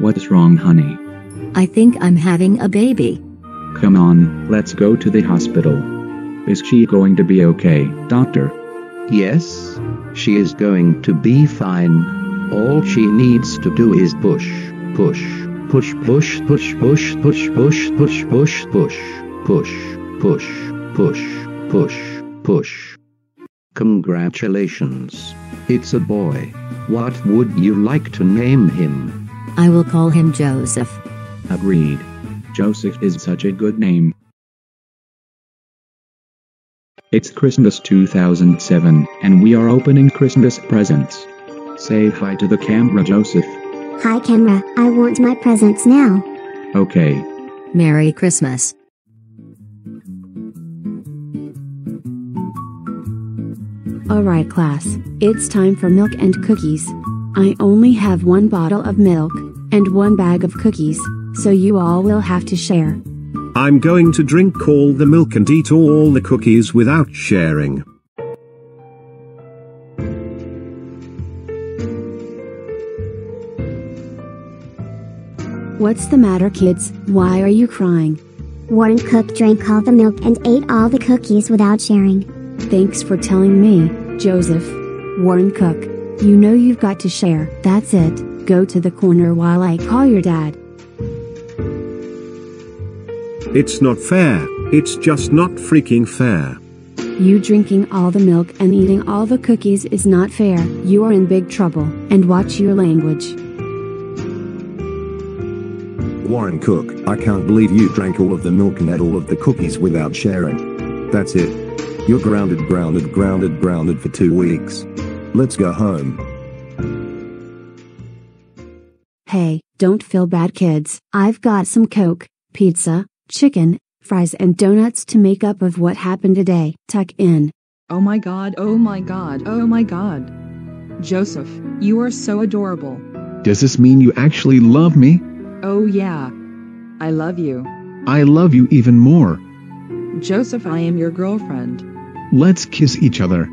What's wrong, honey? I think I'm having a baby. Come on, let's go to the hospital. Is she going to be okay, doctor? Yes, she is going to be fine. All she needs to do is push, push, push, push, push, push, push, push, push, push, push, push, push, push, push, push. Congratulations. It's a boy. What would you like to name him? I will call him Joseph. Agreed. Joseph is such a good name. It's Christmas 2007, and we are opening Christmas presents. Say hi to the camera, Joseph. Hi, camera. I want my presents now. Okay. Merry Christmas. Alright, class, it's time for milk and cookies. I only have one bottle of milk and one bag of cookies, so you all will have to share. I'm going to drink all the milk and eat all the cookies without sharing. What's the matter, kids? Why are you crying? Warren Cook drank all the milk and ate all the cookies without sharing. Thanks for telling me, Joseph. Warren Cook. You know you've got to share. That's it. Go to the corner while I call your dad. It's not fair. It's just not freaking fair. You drinking all the milk and eating all the cookies is not fair. You are in big trouble. And watch your language. Warren Cook, I can't believe you drank all of the milk and ate all of the cookies without sharing. That's it. You're grounded, grounded, grounded, grounded for two weeks. Let's go home. Hey, don't feel bad, kids. I've got some Coke, pizza, chicken, fries, and donuts to make up of what happened today. Tuck in. Oh my god, oh my god, oh my god. Joseph, you are so adorable. Does this mean you actually love me? Oh yeah. I love you. I love you even more. Joseph, I am your girlfriend. Let's kiss each other.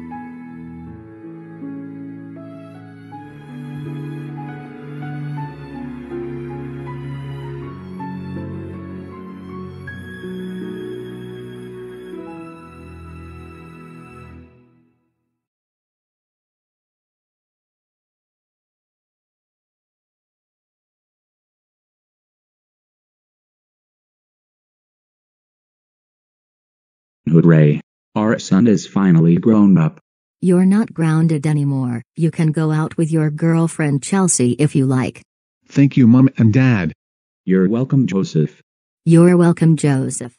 Hooray! Our son is finally grown up. You're not grounded anymore. You can go out with your girlfriend Chelsea if you like. Thank you, Mom and Dad. You're welcome, Joseph. You're welcome, Joseph.